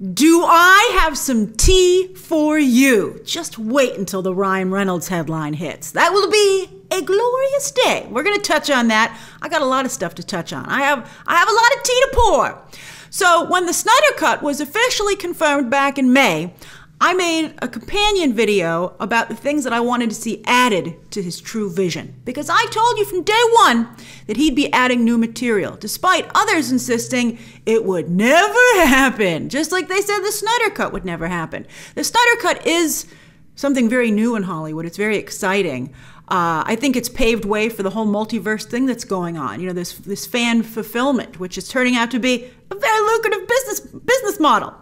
Do I have some tea for you? Just wait until the Ryan Reynolds headline hits. That will be a glorious day. We're going to touch on that. I got a lot of stuff to touch on. I have I have a lot of tea to pour. So, when the Snyder Cut was officially confirmed back in May, I made a companion video about the things that I wanted to see added to his true vision. Because I told you from day one that he'd be adding new material, despite others insisting it would never happen. Just like they said the Snyder Cut would never happen. The Snyder Cut is something very new in Hollywood, it's very exciting. Uh, I think it's paved way for the whole multiverse thing that's going on. You know, this this fan fulfillment, which is turning out to be a very lucrative business business model.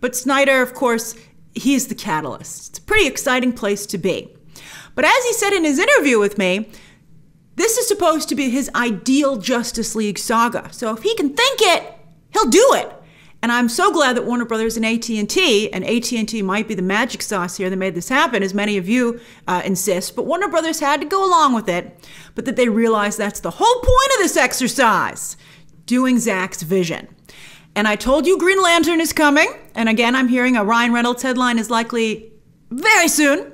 But Snyder, of course, he's the catalyst. It's a pretty exciting place to be. But as he said in his interview with me, this is supposed to be his ideal Justice League saga. So if he can think it, he'll do it. And I'm so glad that Warner Brothers and AT&T, and AT&T might be the magic sauce here that made this happen, as many of you uh, insist. But Warner Brothers had to go along with it, but that they realized that's the whole point of this exercise, doing Zack's vision. And I told you Green Lantern is coming. And again, I'm hearing a Ryan Reynolds headline is likely very soon.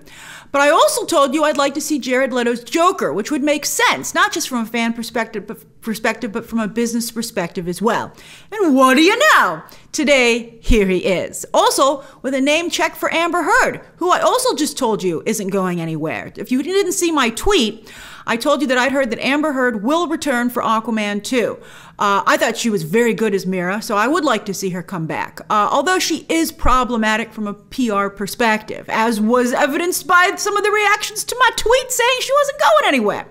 But I also told you I'd like to see Jared Leto's Joker, which would make sense, not just from a fan perspective, but, perspective, but from a business perspective as well. And what do you know? Today, here he is. Also, with a name check for Amber Heard, who I also just told you isn't going anywhere. If you didn't see my tweet, I told you that I'd heard that Amber Heard will return for Aquaman 2. Uh, I thought she was very good as Mera, so I would like to see her come back. Uh, although she is problematic from a PR perspective, as was evidenced by some of the reactions to my tweet saying she wasn't going anywhere.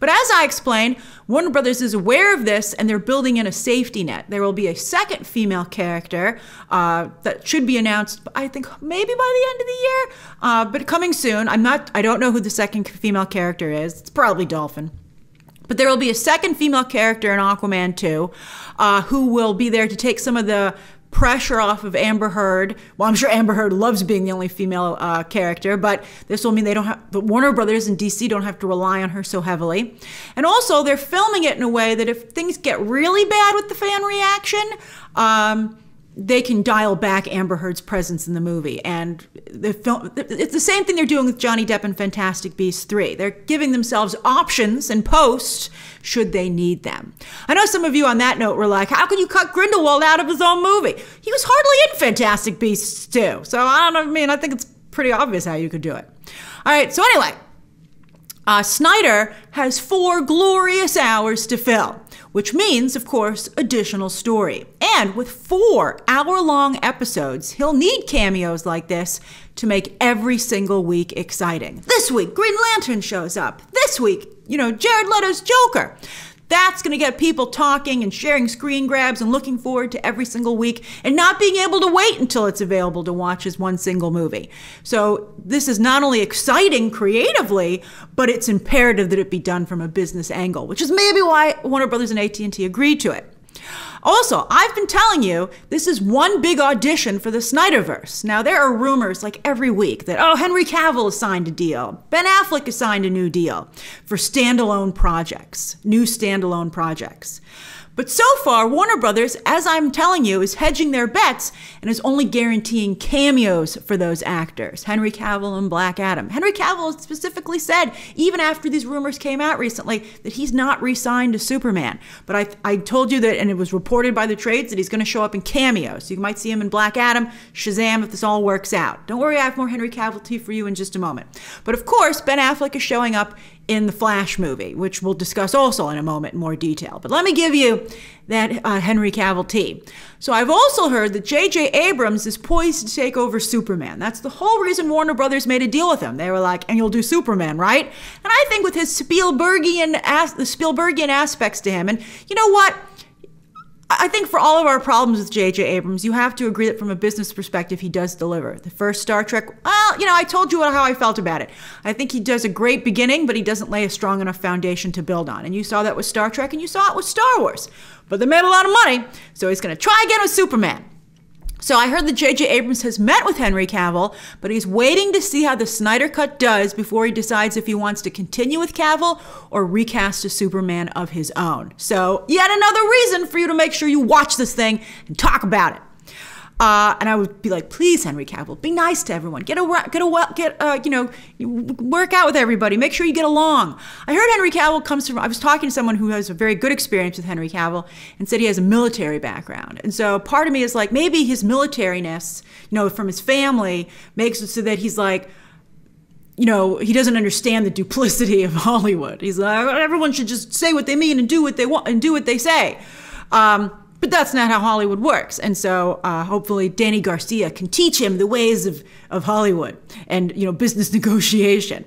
But as I explained, Warner Brothers is aware of this and they're building in a safety net. There will be a second female character uh, that should be announced, I think, maybe by the end of the year, uh, but coming soon. I'm not, I don't know who the second female character is. It's probably Dolphin. But there will be a second female character in Aquaman 2 uh, who will be there to take some of the pressure off of Amber Heard. Well, I'm sure Amber Heard loves being the only female uh, character, but this will mean they don't have, the Warner Brothers and DC don't have to rely on her so heavily. And also, they're filming it in a way that if things get really bad with the fan reaction, um, they can dial back Amber Heard's presence in the movie. And the film, it's the same thing they're doing with Johnny Depp and Fantastic Beasts 3. They're giving themselves options in post should they need them. I know some of you on that note were like, how can you cut Grindelwald out of his own movie? He was hardly in Fantastic Beasts 2. So I don't know, I mean, I think it's pretty obvious how you could do it. All right, so anyway, uh, Snyder has four glorious hours to fill which means, of course, additional story. And with four hour long episodes, he'll need cameos like this to make every single week exciting. This week, Green Lantern shows up. This week, you know, Jared Leto's Joker. That's going to get people talking and sharing screen grabs and looking forward to every single week and not being able to wait until it's available to watch as one single movie. So this is not only exciting creatively, but it's imperative that it be done from a business angle, which is maybe why Warner Brothers and AT&T agreed to it. Also, I've been telling you this is one big audition for the Snyderverse. Now, there are rumors like every week that, oh, Henry Cavill has signed a deal, Ben Affleck has signed a new deal for standalone projects, new standalone projects. But so far, Warner Brothers, as I'm telling you, is hedging their bets and is only guaranteeing cameos for those actors Henry Cavill and Black Adam. Henry Cavill specifically said, even after these rumors came out recently, that he's not re signed to Superman. But I, I told you that, and it was reported by the trades, that he's going to show up in cameos. You might see him in Black Adam, Shazam, if this all works out. Don't worry, I have more Henry Cavill tea for you in just a moment. But of course, Ben Affleck is showing up in the Flash movie, which we'll discuss also in a moment in more detail. But let me give you that uh, Henry Cavill tea. So I've also heard that J.J. Abrams is poised to take over Superman. That's the whole reason Warner Brothers made a deal with him. They were like, "And you'll do Superman, right?" And I think with his Spielbergian as- the Spielbergian aspects to him, and you know what? I think for all of our problems with J.J. Abrams, you have to agree that from a business perspective, he does deliver. The first Star Trek, well, you know, I told you how I felt about it. I think he does a great beginning, but he doesn't lay a strong enough foundation to build on. And you saw that with Star Trek, and you saw it with Star Wars. But they made a lot of money, so he's going to try again with Superman. So I heard that J.J. Abrams has met with Henry Cavill, but he's waiting to see how the Snyder Cut does before he decides if he wants to continue with Cavill or recast a Superman of his own. So, yet another reason for you to make sure you watch this thing and talk about it. Uh, and I would be like, please, Henry Cavill, be nice to everyone. Get a get a get uh, you know work out with everybody. Make sure you get along. I heard Henry Cavill comes from. I was talking to someone who has a very good experience with Henry Cavill and said he has a military background. And so part of me is like, maybe his militariness, you know, from his family makes it so that he's like you know, he doesn't understand the duplicity of Hollywood. He's like, everyone should just say what they mean and do what they want and do what they say. Um, but that's not how Hollywood works. And so uh, hopefully Dany Garcia can teach him the ways of, of Hollywood and, you know, business negotiation.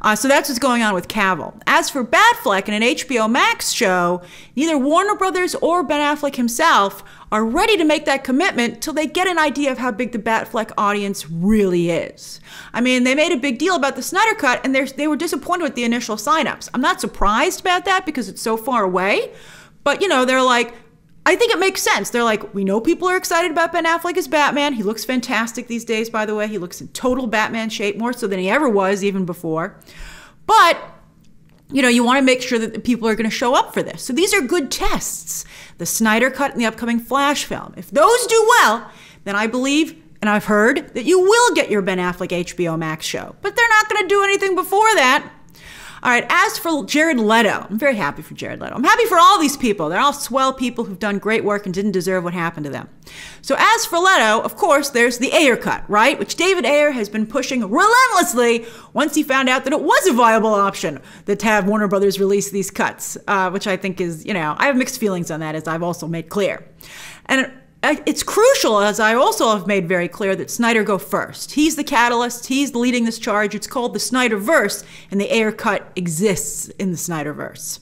Uh, so that's what's going on with Cavill. As for Batfleck in an HBO Max show, neither Warner Brothers or Ben Affleck himself are ready to make that commitment till they get an idea of how big the Batfleck audience really is. I mean, they made a big deal about the Snyder Cut and they were disappointed with the initial signups. I'm not surprised about that because it's so far away, but you know, they're like, I think it makes sense. They're like, we know people are excited about Ben Affleck as Batman. He looks fantastic these days, by the way. He looks in total Batman shape, more so than he ever was, even before. But, you know, you want to make sure that people are going to show up for this. So these are good tests. The Snyder Cut and the upcoming Flash film. If those do well, then I believe, and I've heard, that you will get your Ben Affleck HBO Max show. But they're not going to do anything before that. All right, as for Jared Leto, I'm very happy for Jared Leto. I'm happy for all these people. They're all swell people who've done great work and didn't deserve what happened to them. So, as for Leto, of course, there's the Ayer cut, right? Which David Ayer has been pushing relentlessly once he found out that it was a viable option that to have Warner Brothers release these cuts, uh, which I think is, you know, I have mixed feelings on that, as I've also made clear. And it's crucial, as I also have made very clear, that Snyder go first. He's the catalyst. He's leading this charge. It's called the Snyderverse, and the Ayer cut exists in the Snyderverse.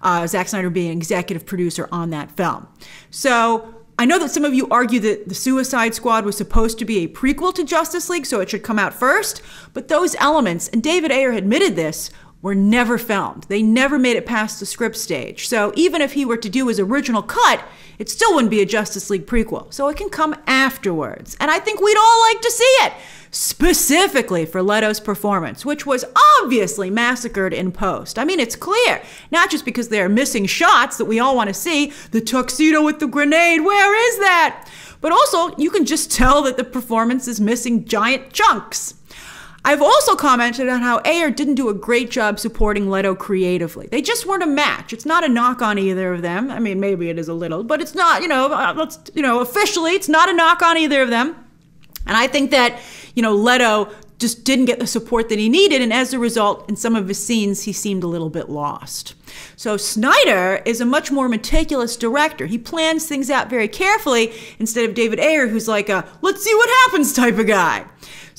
Uh, Zack Snyder being executive producer on that film. So I know that some of you argue that the Suicide Squad was supposed to be a prequel to Justice League, so it should come out first. But those elements, and David Ayer admitted this, were never filmed. They never made it past the script stage. So even if he were to do his original cut, it still wouldn't be a Justice League prequel. So it can come afterwards. And I think we'd all like to see it, specifically for Leto's performance, which was obviously massacred in post. I mean, it's clear, not just because they are missing shots that we all want to see, the tuxedo with the grenade, where is that? But also, you can just tell that the performance is missing giant chunks. I've also commented on how Ayer didn't do a great job supporting Leto creatively. They just weren't a match. It's not a knock on either of them. I mean, maybe it is a little, but it's not, you know, uh, let's, you know, officially, it's not a knock on either of them. And I think that, you know, Leto just didn't get the support that he needed. And as a result, in some of his scenes, he seemed a little bit lost. So Snyder is a much more meticulous director. He plans things out very carefully instead of David Ayer, who's like a let's see what happens type of guy.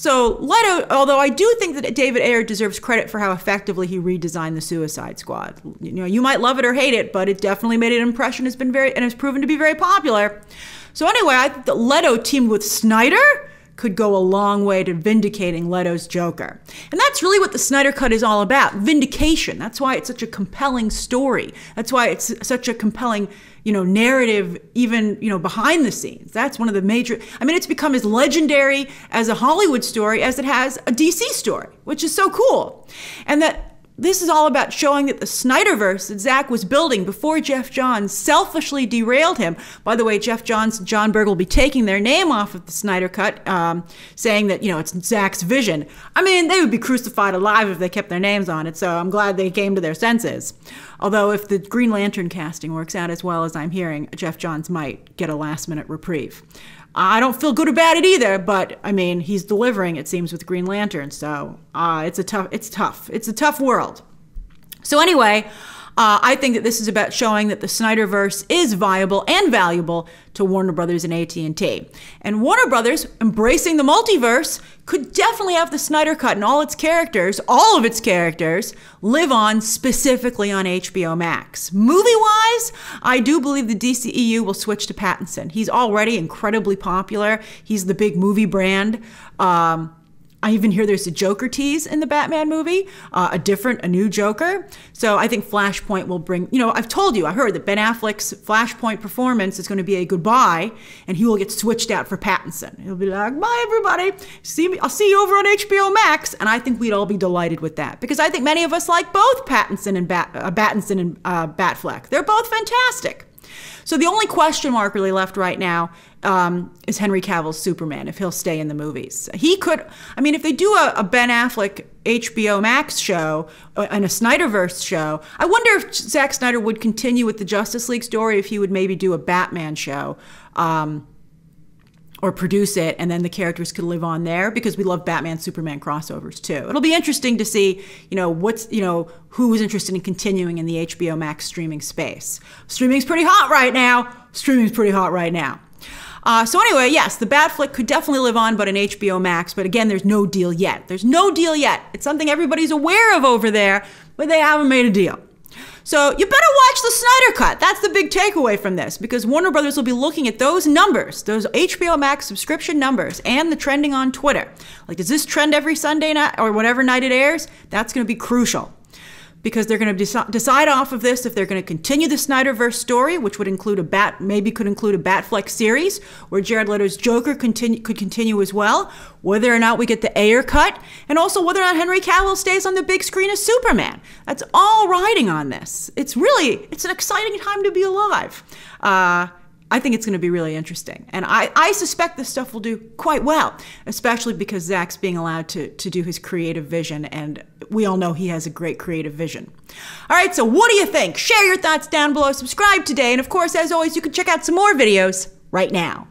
So Leto, although I do think that David Ayer deserves credit for how effectively he redesigned the Suicide Squad. You know, you might love it or hate it, but it definitely made an impression. Has been very and has proven to be very popular. So anyway, I think that Leto teamed with Snyder could go a long way to vindicating Leto's Joker. And that's really what the Snyder Cut is all about vindication. That's why it's such a compelling story. That's why it's such a compelling, you know, narrative, even, you know, behind the scenes. That's one of the major, I mean, it's become as legendary as a Hollywood story as it has a DC story, which is so cool. And that this is all about showing that the Snyderverse that Zack was building before Geoff Johns selfishly derailed him. By the way, Geoff Johns and Jon Berg will be taking their name off of the Snyder Cut, um, saying that, you know, it's Zack's vision. I mean, they would be crucified alive if they kept their names on it, so I'm glad they came to their senses. Although, if the Green Lantern casting works out as well as I'm hearing, Geoff Johns might get a last minute reprieve. I don't feel good about it either, but I mean, he's delivering, it seems, with Green Lantern. So uh, it's a tough, it's tough. It's a tough world. So anyway, uh, I think that this is about showing that the Snyderverse is viable and valuable to Warner Brothers and AT&T. And Warner Brothers, embracing the multiverse, could definitely have the Snyder Cut and all its characters, all of its characters, live on specifically on HBO Max. Movie-wise, I do believe the DCEU will switch to Pattinson. He's already incredibly popular. He's the big movie brand. Um, I even hear there's a Joker tease in the Batman movie, uh, a different, a new Joker. So I think Flashpoint will bring, you know, I've told you, I heard that Ben Affleck's Flashpoint performance is going to be a goodbye and he will get switched out for Pattinson. He'll be like, bye everybody, see me, I'll see you over on HBO Max. And I think we'd all be delighted with that because I think many of us like both Pattinson and Bat, uh, Battinson and uh, Batfleck. They're both fantastic. So the only question mark really left right now um, is Henry Cavill's Superman, if he'll stay in the movies. He could, I mean, if they do a, a Ben Affleck HBO Max show uh, and a Snyderverse show, I wonder if Zack Snyder would continue with the Justice League story, if he would maybe do a Batman show. Um, or produce it and then the characters could live on there because we love Batman Superman crossovers too. It'll be interesting to see, you know, what's, you know, who is interested in continuing in the HBO Max streaming space. Streaming's pretty hot right now. Streaming's pretty hot right now. Uh, so anyway, yes, the Batfleck could definitely live on, but in HBO Max. But again, there's no deal yet. There's no deal yet. It's something everybody's aware of over there, but they haven't made a deal. So you better watch the Snyder Cut. That's the big takeaway from this because Warner Brothers will be looking at those numbers, those HBO Max subscription numbers, and the trending on Twitter. Like, does this trend every Sunday night or whatever night it airs? That's going to be crucial because they're going to deci- decide off of this if they're going to continue the Snyderverse story, which would include a bat, maybe could include a Batfleck series where Jared Leto's Joker continue, could continue as well, whether or not we get the Ayer cut, and also whether or not Henry Cavill stays on the big screen as Superman. That's all riding on this. It's really, it's an exciting time to be alive. Uh, I think it's going to be really interesting. And I, I suspect this stuff will do quite well, especially because Zack's being allowed to, to do his creative vision. And we all know he has a great creative vision. All right, so what do you think? Share your thoughts down below, subscribe today. And of course, as always, you can check out some more videos right now.